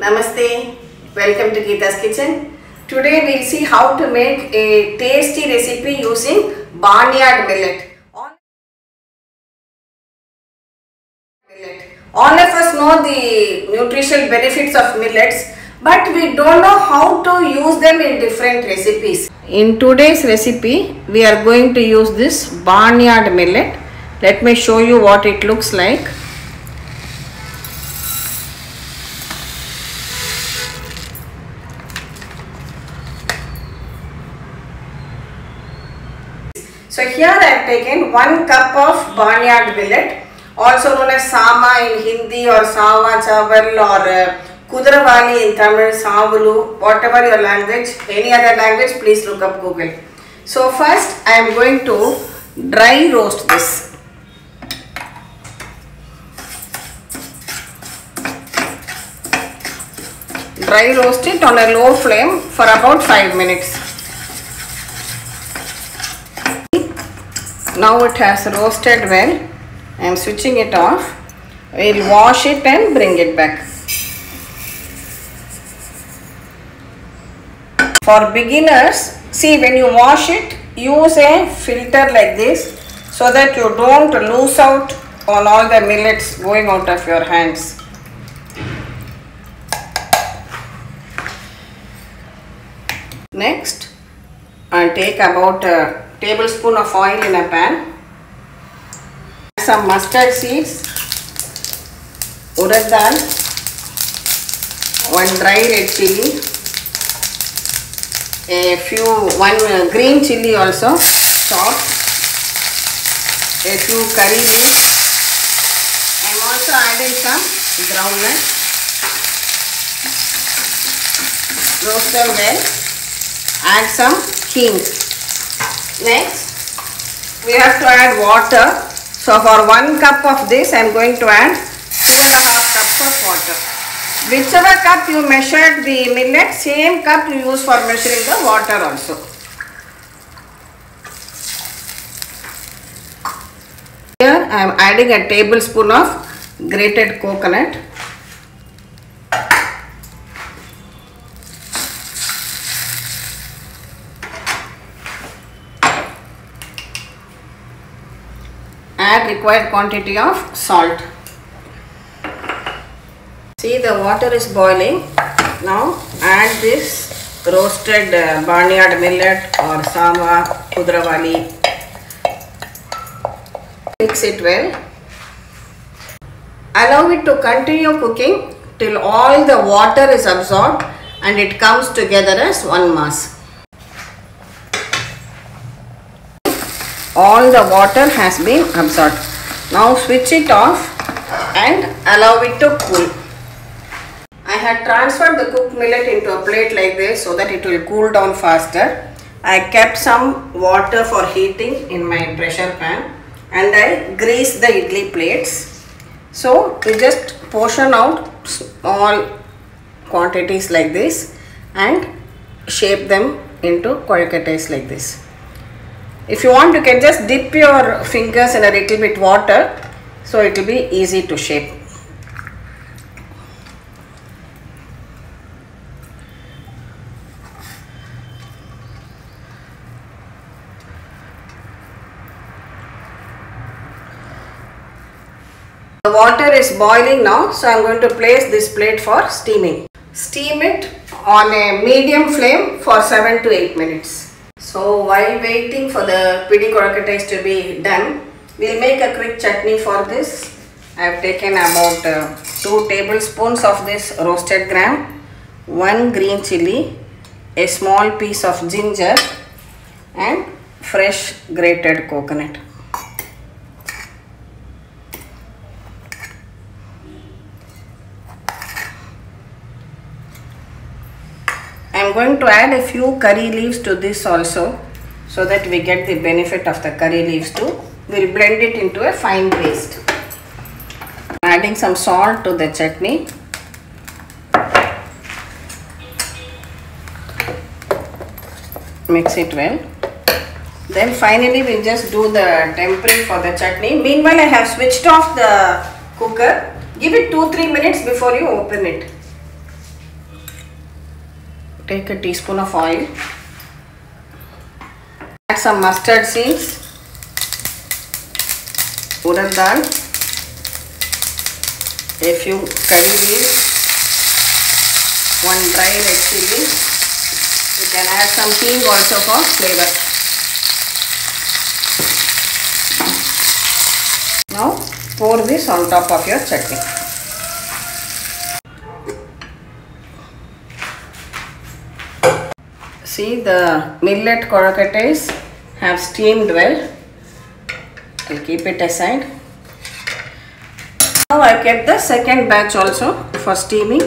Namaste, welcome to Gita's Kitchen. Today we'll see how to make a tasty recipe using barnyard millet. All of us know the nutritional benefits of millets, but we don't know how to use them in different recipes. In today's recipe, we are going to use this barnyard millet. Let me show you what it looks like. So here I have taken 1 cup of barnyard millet also known as Sama in Hindi or Sawa Chawal or uh, Kuthiravalli in Tamil, Savulu, whatever your language, any other language please look up Google. So first I am going to dry roast this. Dry roast it on a low flame for about 5 minutes. Now it has roasted well. I am switching it off. We'll wash it and bring it back. For beginners, see when you wash it, use a filter like this so that you don't lose out on all the millets going out of your hands. Next, I'll take about a tablespoon of oil in a pan some mustard seeds, urad dal, one dry red chili, a few, one uh, green chili also chopped, a few curry leaves. I am also adding some groundnut. Roast them well. Add some hing. Next, we have to add water so for 1 cup of this I am going to add 2 and a half cups of water. Whichever cup you measured the millet, same cup you use for measuring the water also. Here I am adding a tablespoon of grated coconut. Add required quantity of salt. See the water is boiling. Now add this roasted uh, barnyard millet or sama kuthiravalli. Mix it well. Allow it to continue cooking till all the water is absorbed and it comes together as one mass. All the water has been absorbed. Now switch it off and allow it to cool. I had transferred the cooked millet into a plate like this so that it will cool down faster. I kept some water for heating in my pressure pan and I greased the idli plates. So we just portion out small quantities like this and shape them into kozhukattais like this. If you want you can just dip your fingers in a little bit water so it will be easy to shape. The water is boiling now so I am going to place this plate for steaming. Steam it on a medium flame for 7 to 8 minutes. So while waiting for the pidi kozhukattais to be done, we'll make a quick chutney for this. I have taken about uh, 2 tablespoons of this roasted gram, 1 green chili, a small piece of ginger and fresh grated coconut. Am going to add a few curry leaves to this also so that we get the benefit of the curry leaves too. We will blend it into a fine paste. Adding some salt to the chutney. Mix it well. Then finally we'll just do the tempering for the chutney. Meanwhile I have switched off the cooker. Give it 2-3 minutes before you open it. Take a teaspoon of oil. Add some mustard seeds, urad dal, a few curry leaves, one dry red chili. You can add some hing also for flavor. Now pour this on top of your chutney. See the millet croquettes have steamed well. I'll keep it aside. Now I kept the second batch also for steaming.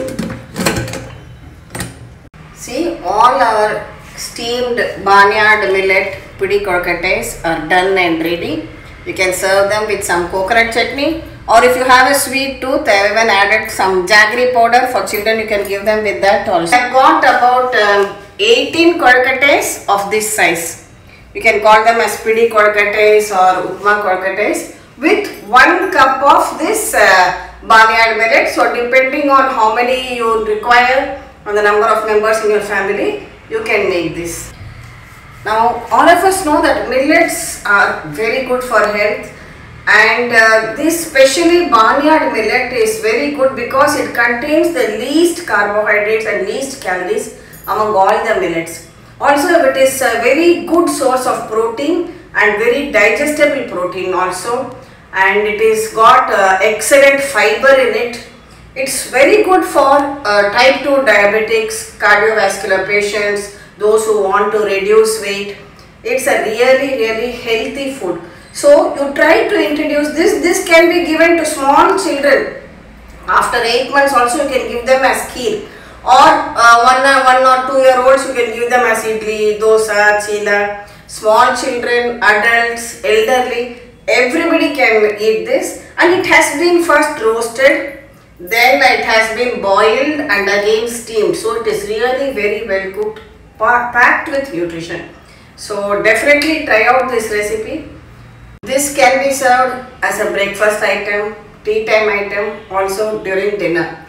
See all our steamed barnyard millet pidi croquettes are done and ready. You can serve them with some coconut chutney or if you have a sweet tooth, I even added some jaggery powder for children. You can give them with that also. I got about um, 18 croquettes of this size. You can call them as pidi croquettes or upma croquettes with one cup of this uh, barnyard millet. So depending on how many you require on the number of members in your family, you can make this. Now all of us know that millets are very good for health and uh, this specially barnyard millet is very good because it contains the least carbohydrates and least calories among all the millets. Also it is a very good source of protein and very digestible protein also and it is got uh, excellent fiber in it. It's very good for uh, type 2 diabetics, cardiovascular patients, those who want to reduce weight. It's a really really healthy food. So you try to introduce this. This can be given to small children. After 8 months also you can give them as kheer or uh, one, uh, one or two year olds you can give them as idli, dosa, chila. Small children, adults, elderly, everybody can eat this. And it has been first roasted then it has been boiled and again steamed. So it is really very well cooked packed with nutrition. So definitely try out this recipe. This can be served as a breakfast item tea time item also during dinner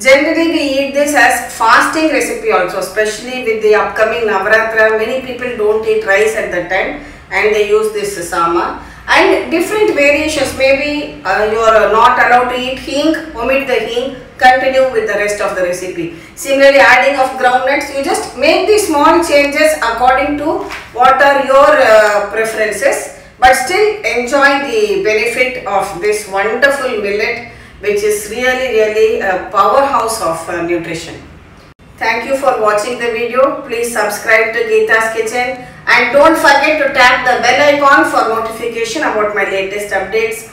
generally we eat this as fasting recipe also especially with the upcoming navratra many people don't eat rice at that time and they use this sama and different variations maybe uh, you are not allowed to eat hing omit the hing continue with the rest of the recipe. Similarly adding of groundnuts you just make the small changes according to what are your uh, preferences but still enjoy the benefit of this wonderful millet which is really really a powerhouse of uh, nutrition Thank you for watching the video. Please subscribe to Gita's Kitchen and don't forget to tap the bell icon for notification about my latest updates.